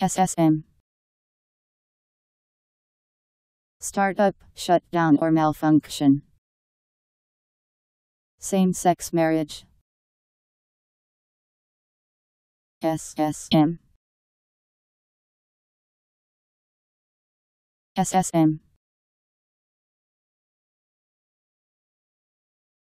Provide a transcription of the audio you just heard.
SSM Startup, shutdown or malfunction. Same sex marriage. SSM SSM